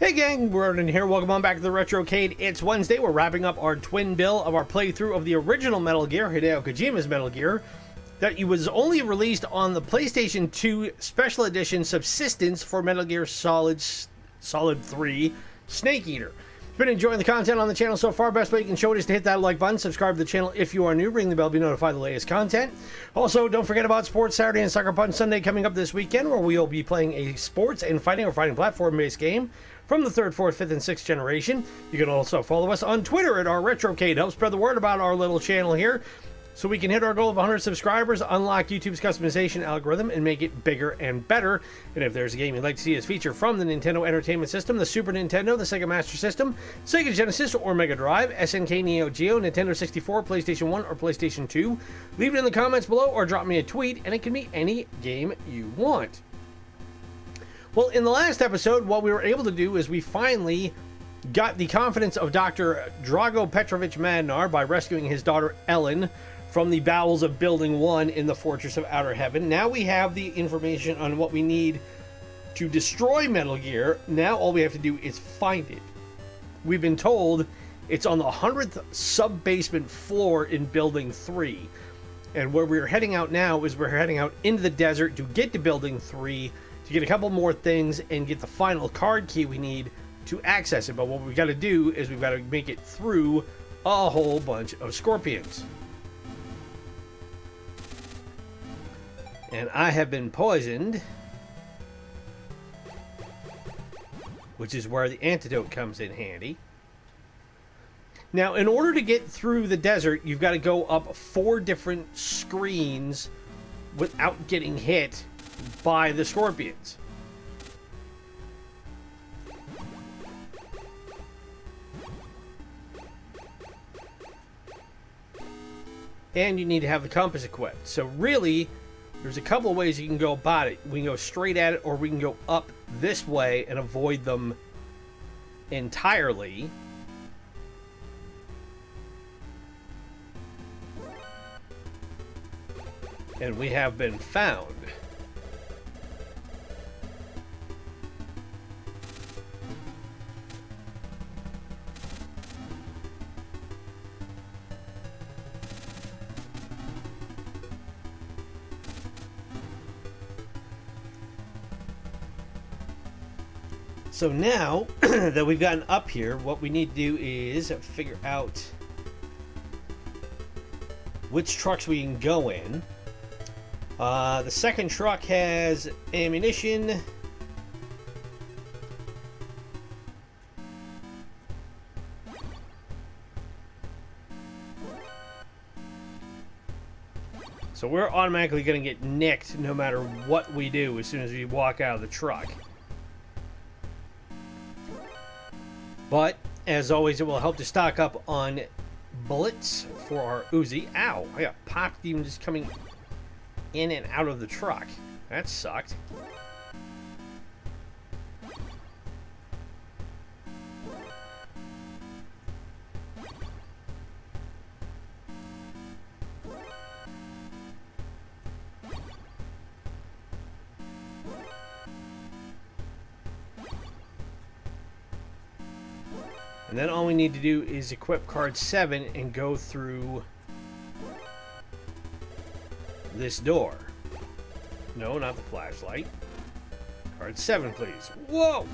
Hey gang, Ronin here. Welcome on back to the Retrocade. It's Wednesday. We're wrapping up our twin bill of our playthrough of the original Metal Gear, Hideo Kojima's Metal Gear, that was only released on the PlayStation 2 Special Edition Subsistence for Metal Gear Solid Solid 3 Snake Eater been enjoying the content on the channel so far, best way you can show it is to hit that like button, subscribe to the channel if you are new, ring the bell to be notified of the latest content. Also, don't forget about Sports Saturday and Sucker Punch Sunday coming up this weekend, where we'll be playing a sports and fighting or fighting platform-based game from the third, fourth, fifth, and sixth generation. You can also follow us on Twitter at our RetroCade. Help spread the word about our little channel here so we can hit our goal of 100 subscribers, unlock YouTube's customization algorithm, and make it bigger and better. And if there's a game you'd like to see us feature from the Nintendo Entertainment System, the Super Nintendo, the Sega Master System, Sega Genesis or Mega Drive, SNK Neo Geo, Nintendo 64, PlayStation 1, or PlayStation 2, leave it in the comments below or drop me a tweet, and it can be any game you want. Well, in the last episode, what we were able to do is we finally got the confidence of Dr. Drago Petrovich Madnar by rescuing his daughter Ellen from the bowels of Building 1 in the Fortress of Outer Heaven. Now we have the information on what we need to destroy Metal Gear. Now all we have to do is find it. We've been told it's on the 100th sub-basement floor in Building 3. And where we're heading out now is we're heading out into the desert to get to Building 3 to get a couple more things and get the final card key we need to access it. But what we've got to do is we've got to make it through a whole bunch of scorpions. And I have been poisoned. Which is where the antidote comes in handy. Now, in order to get through the desert, you've got to go up four different screens without getting hit by the scorpions. And you need to have the compass equipped. So really, there's a couple of ways you can go about it. We can go straight at it, or we can go up this way and avoid them entirely. And we have been found. So now that we've gotten up here, what we need to do is figure out which trucks we can go in. Uh, the second truck has ammunition. So we're automatically going to get nicked no matter what we do as soon as we walk out of the truck. But, as always, it will help to stock up on bullets for our Uzi. Ow! I got popped even just coming in and out of the truck. That sucked. And then all we need to do is equip card 7 and go through this door. No, not the flashlight. Card 7, please. Whoa!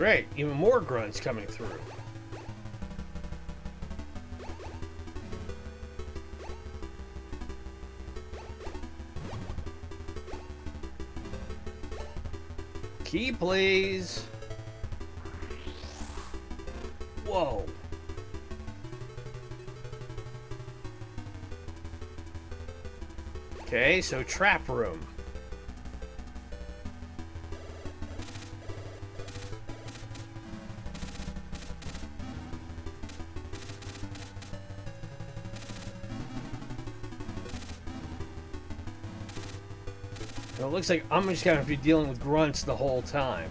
Great, even more grunts coming through. Key, please. Whoa. Okay, so trap room. So it looks like I'm just to be dealing with grunts the whole time.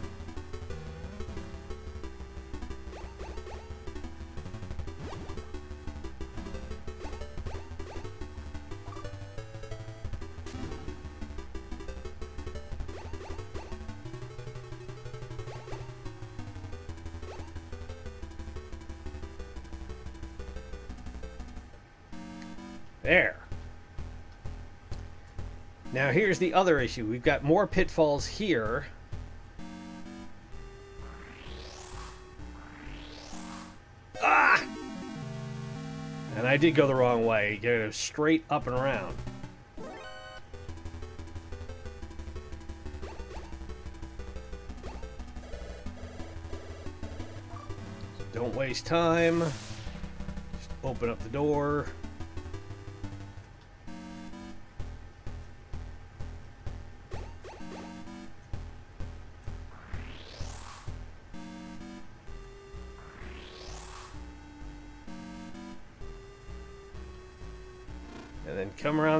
Here's the other issue. We've got more pitfalls here. Ah! And I did go the wrong way. Go straight up and around. Don't waste time. Just open up the door.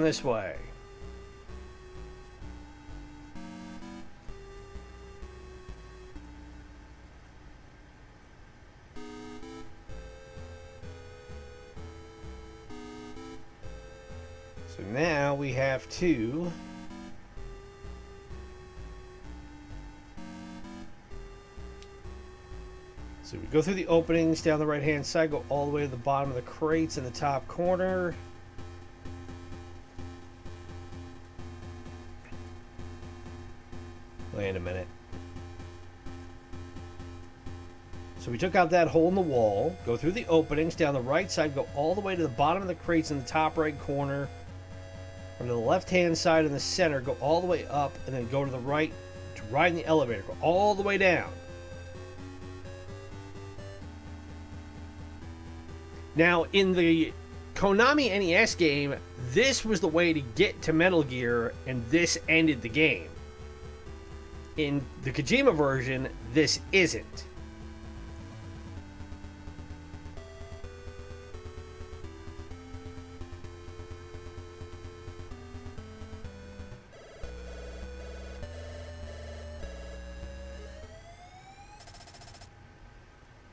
This way. So now we have to So we go through the openings down the right hand side, go all the way to the bottom of the crates in the top corner. Wait a minute. So we took out that hole in the wall, go through the openings down the right side, go all the way to the bottom of the crates in the top right corner. From the left hand side in the center, go all the way up, and then go to the right to ride in the elevator. Go all the way down. Now, in the Konami NES game, this was the way to get to Metal Gear, and this ended the game. In the Kojima version, this isn't.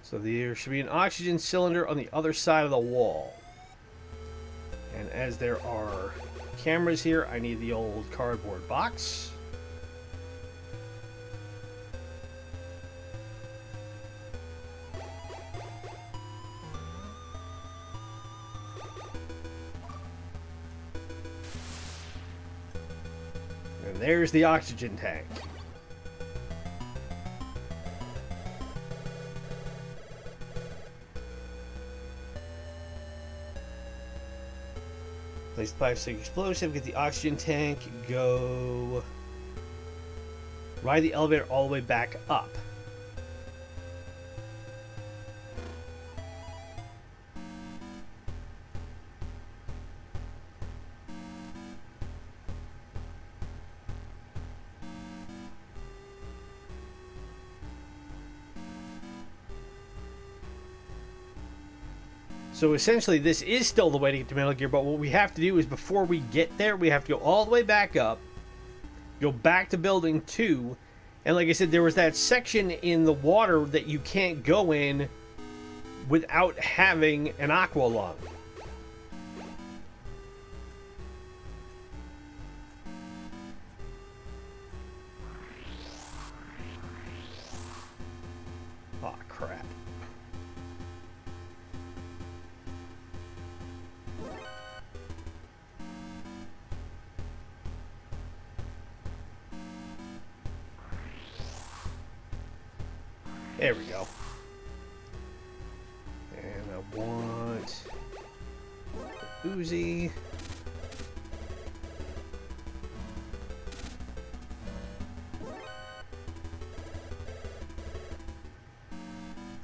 So there should be an oxygen cylinder on the other side of the wall. And as there are cameras here, I need the old cardboard box. And there's the oxygen tank. Place the five stick explosive, get the oxygen tank, go. Ride the elevator all the way back up. So essentially, this is still the way to get to Metal Gear, but what we have to do is before we get there, we have to go all the way back up, go back to building two, and like I said, there was that section in the water that you can't go in without having an aqua lung.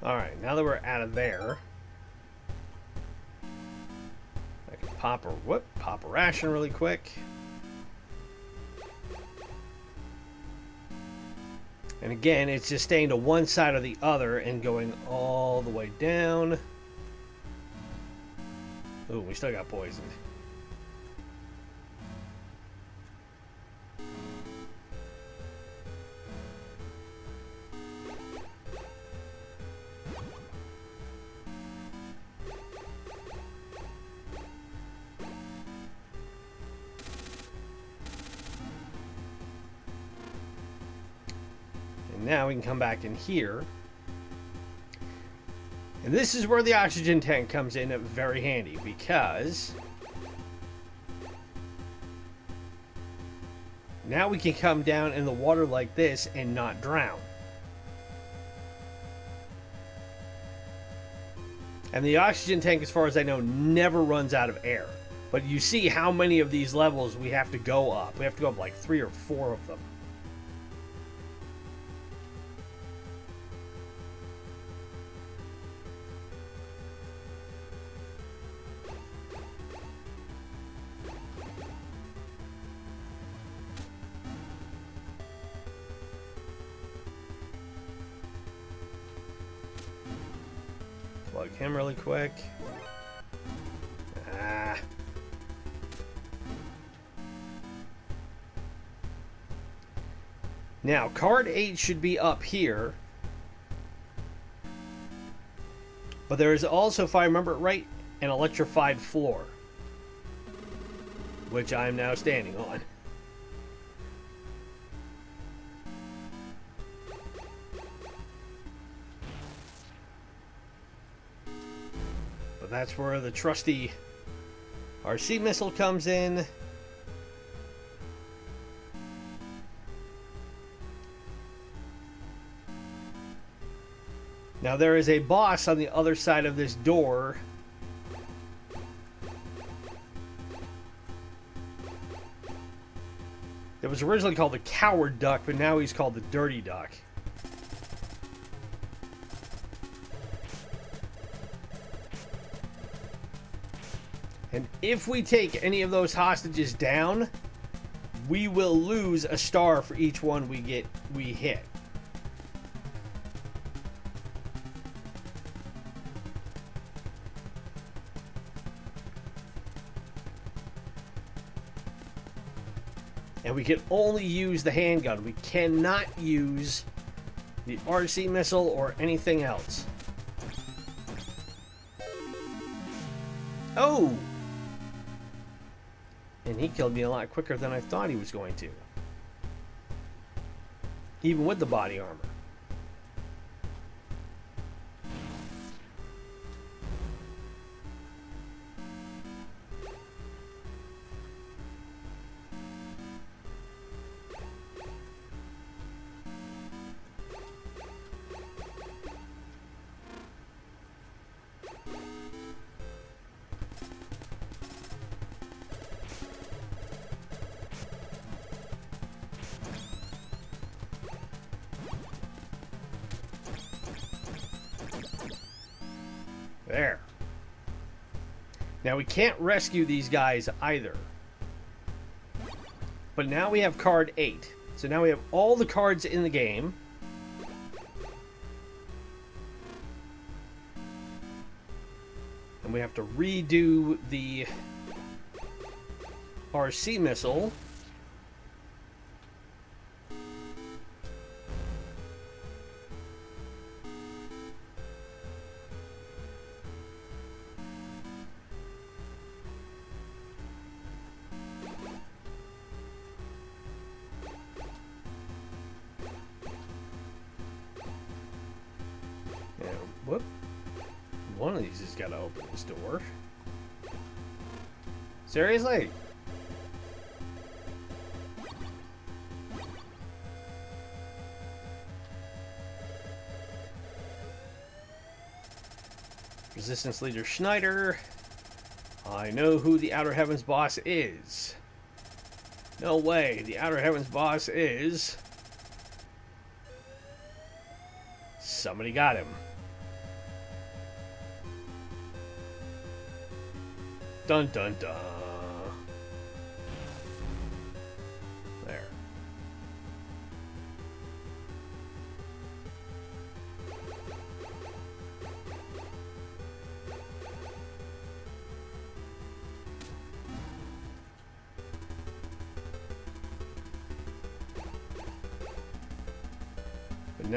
Alright, now that we're out of there, I can pop a whoop, pop a ration really quick. And again, it's just staying to one side or the other and going all the way down. Oh, we still got poisoned. come back in here. And this is where the oxygen tank comes in very handy because now we can come down in the water like this and not drown. And the oxygen tank, as far as I know, never runs out of air. But you see how many of these levels we have to go up. We have to go up like three or four of them. Quick. Ah. Now, card 8 should be up here. But there is also, if I remember it right, an electrified floor. Which I am now standing on. That's where the trusty RC missile comes in. Now there is a boss on the other side of this door. That was originally called the Coward Duck, but now he's called the Dirty Duck. And if we take any of those hostages down, we will lose a star for each one we get we hit. And we can only use the handgun. We cannot use the RC missile or anything else. Oh! Killed me a lot quicker than I thought he was going to. Even with the body armor. There. Now we can't rescue these guys either. But now we have card 8. So now we have all the cards in the game. And we have to redo the RC missile. Seriously? Resistance leader Schneider. I know who the Outer Heavens boss is. No way, the Outer Heavens boss is... Somebody got him. Dun dun dun.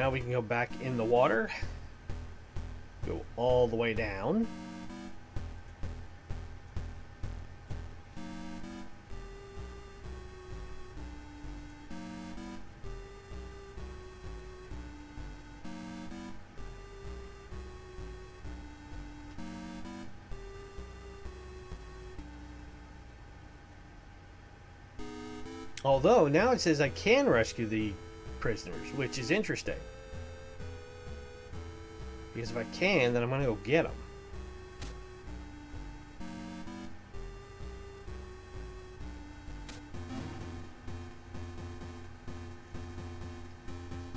now we can go back in the water. Go all the way down. Although, now it says I can rescue the prisoners, which is interesting. Because if I can, then I'm going to go get them.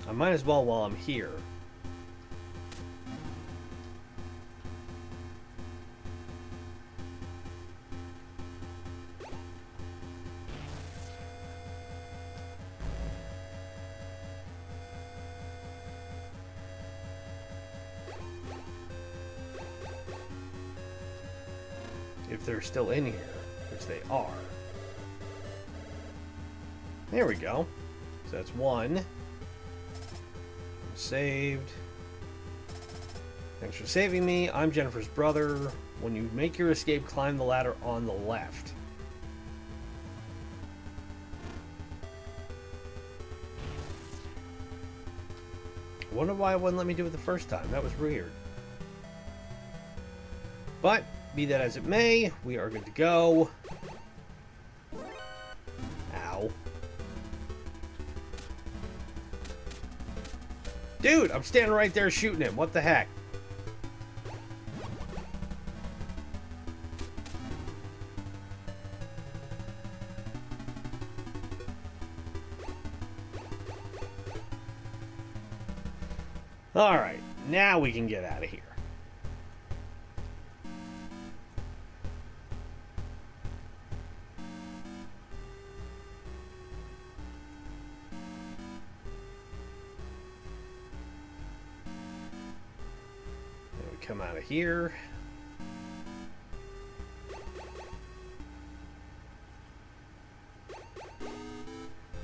I might as well while I'm here. If they're still in here, which they are. There we go. So that's one. Saved. Thanks for saving me. I'm Jennifer's brother. When you make your escape, climb the ladder on the left. Wonder why it wouldn't let me do it the first time. That was weird. But, be that as it may, we are good to go. Ow. Dude, I'm standing right there shooting him. What the heck? Alright, now we can get out of here. Come out of here.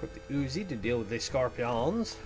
Put the Uzi to deal with the Scorpions.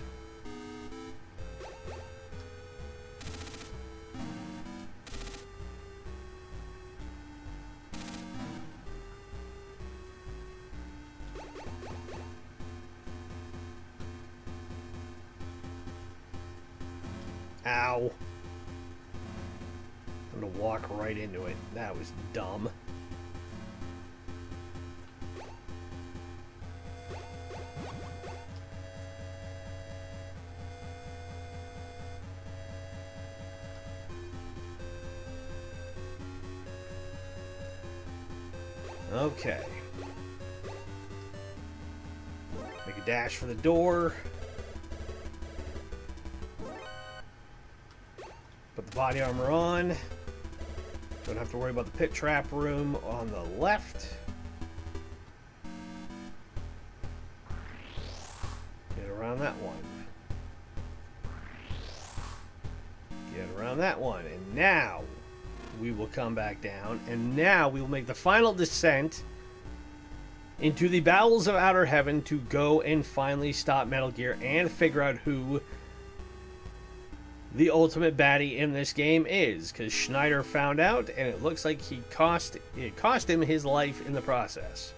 Okay. Make a dash for the door. Put the body armor on. Don't have to worry about the pit trap room on the left. Come back down. And now we will make the final descent into the bowels of outer heaven to go and finally stop Metal Gear and figure out who the ultimate baddie in this game is because Schneider found out and it looks like he cost it cost him his life in the process.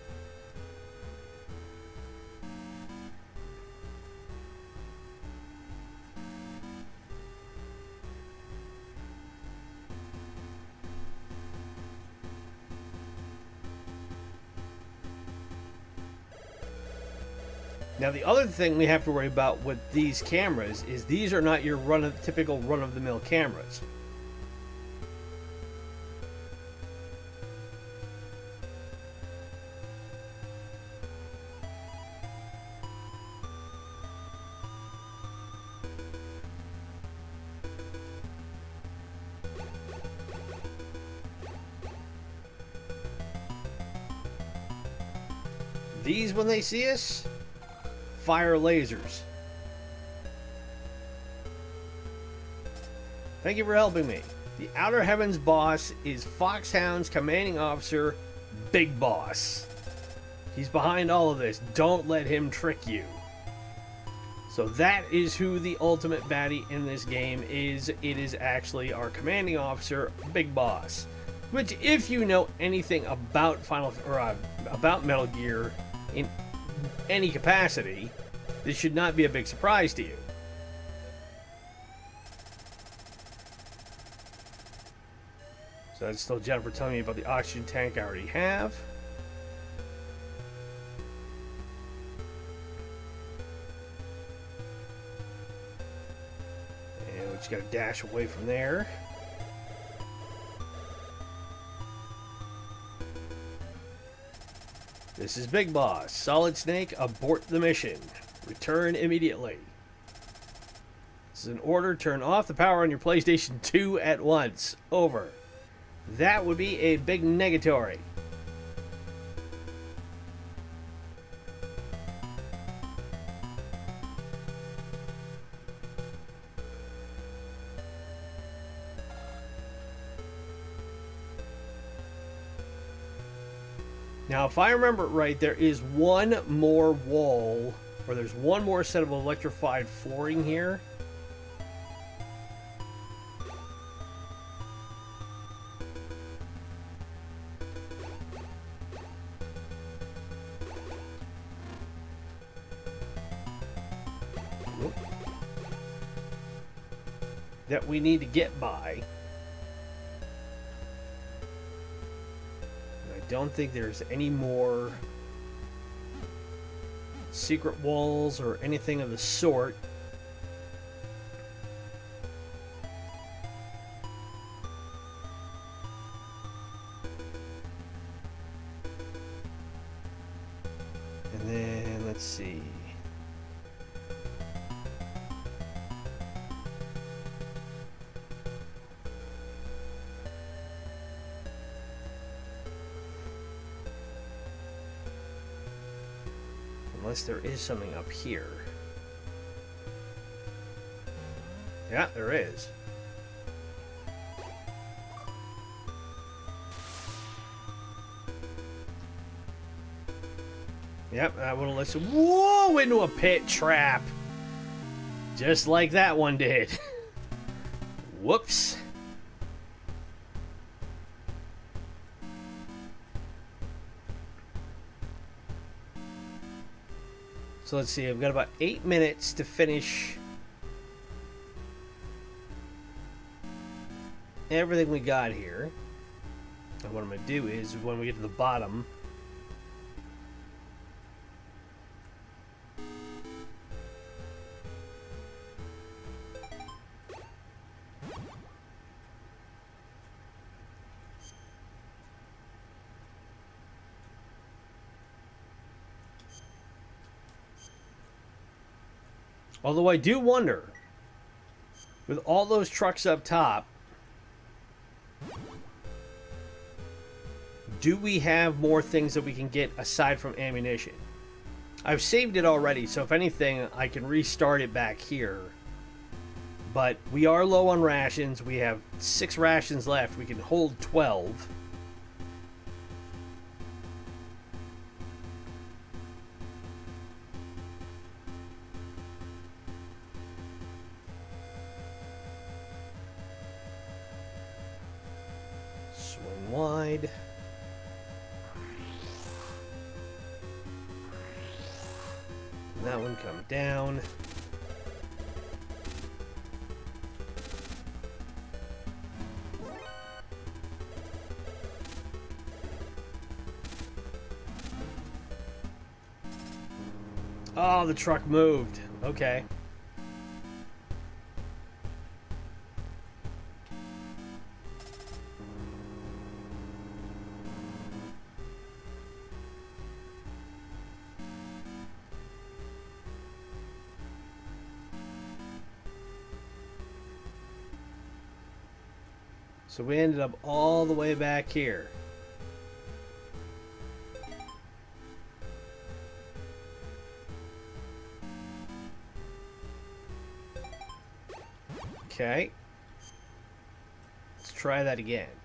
Now the other thing we have to worry about with these cameras is these are not your run of typical run of the mill cameras. These, when they see us, fire lasers. Thank you for helping me. The Outer Heavens boss is Foxhound's commanding officer, Big Boss. He's behind all of this. Don't let him trick you. So that is who the ultimate baddie in this game is. It is actually our commanding officer, Big Boss. Which, if you know anything about Final or uh, about Metal Gear in any capacity, this should not be a big surprise to you. So that's still Jennifer telling me about the oxygen tank I already have. And we just got to dash away from there. This is Big Boss. Solid Snake, abort the mission. Return immediately. This is an order. Turn off the power on your PlayStation 2 at once. Over. That would be a big negatory. Now, if I remember right, there is one more wall, or there's one more set of electrified flooring here. That we need to get by. Don't think there's any more secret walls or anything of the sort. And then, let's see. Unless there is something up here. Yeah, there is. Yep, that would have let Whoa! Into a pit trap! Just like that one did. Whoops. So let's see, I've got about eight minutes to finish everything we got here. And what I'm going to do is, when we get to the bottom, Although I do wonder, with all those trucks up top, do we have more things that we can get aside from ammunition? I've saved it already, so if anything, I can restart it back here. But we are low on rations. We have six rations left. We can hold 12. Wide. that one come down. Oh, the truck moved. Okay. So we ended up all the way back here. Okay. Let's try that again.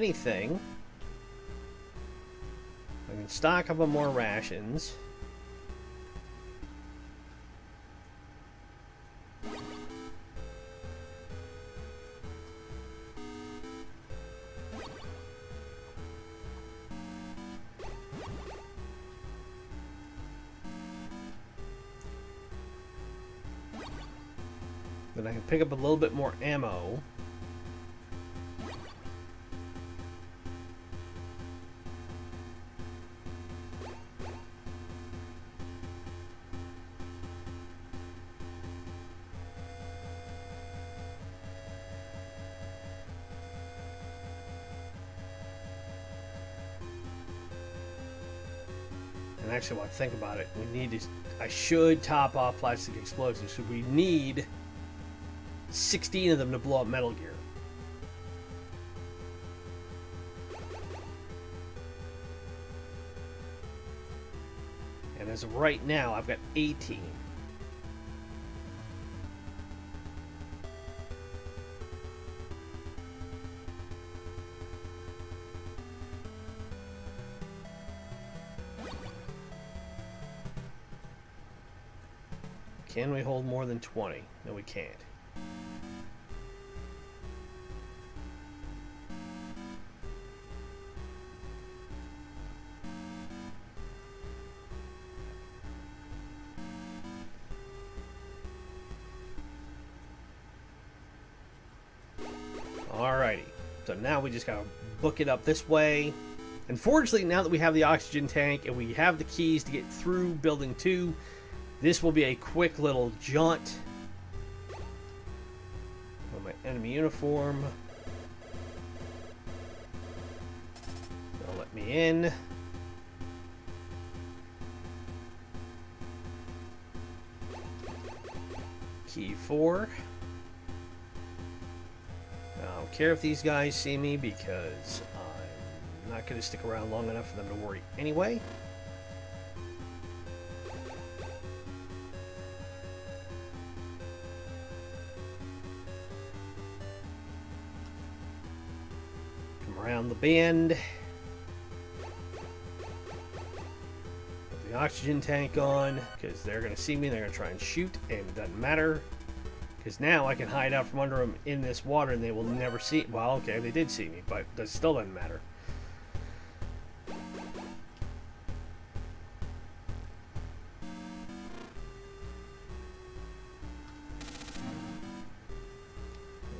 anything. I can stock up on more rations. Then I can pick up a little bit more ammo. Actually, when I think about it, we need to. I should top off plastic explosives. So we need 16 of them to blow up Metal Gear. And as of right now, I've got 18. Can we hold more than 20? No, we can't. Alrighty. So now we just gotta book it up this way. Unfortunately, now that we have the oxygen tank and we have the keys to get through building 2, this will be a quick little jaunt. On my enemy uniform. They'll let me in. Key 4. I don't care if these guys see me because I'm not going to stick around long enough for them to worry anyway. Around the bend. Put the oxygen tank on because they're going to see me. They're going to try and shoot, and it doesn't matter. Because now I can hide out from under them in this water and they will never see Well, okay, they did see me, but that still doesn't matter.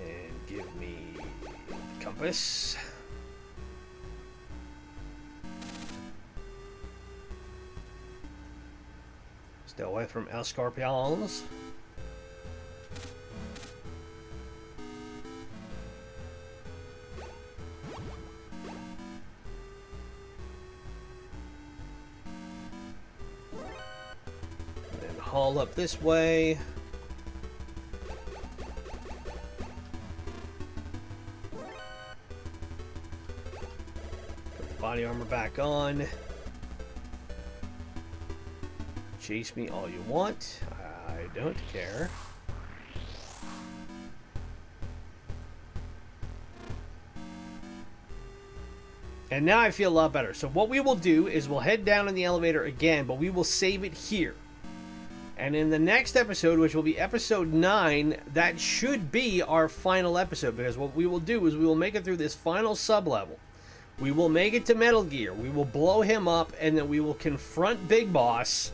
And give me compass. Stay away from El Scorpions. haul up this way. Put the body armor back on. Chase me all you want. I don't care. And now I feel a lot better. So what we will do is we'll head down in the elevator again, but we will save it here. And in the next episode, which will be episode 9, that should be our final episode. Because what we will do is we will make it through this final sub-level. We will make it to Metal Gear. We will blow him up, and then we will confront Big Boss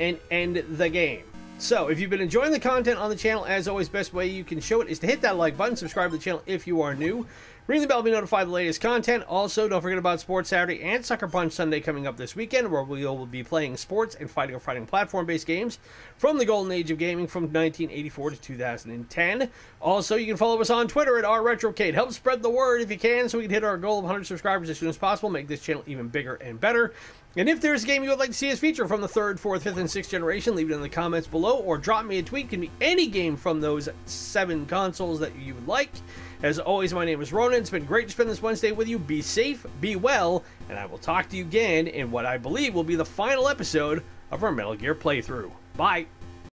and end the game. So, if you've been enjoying the content on the channel, as always, best way you can show it is to hit that like button, subscribe to the channel if you are new, ring the bell to be notified of the latest content. Also, don't forget about Sports Saturday and Sucker Punch Sunday coming up this weekend, where we will be playing sports and fighting or fighting platform-based games from the golden age of gaming from 1984 to 2010. Also, you can follow us on Twitter at RRetrocade. Help spread the word if you can, so we can hit our goal of 100 subscribers as soon as possible, make this channel even bigger and better. And if there's a game you would like to see us feature from the third, fourth, fifth, and sixth generation, leave it in the comments below or drop me a tweet. It can be any game from those seven consoles that you would like. As always, my name is Ronin. It's been great to spend this Wednesday with you. Be safe, be well, and I will talk to you again in what I believe will be the final episode of our Metal Gear playthrough. Bye.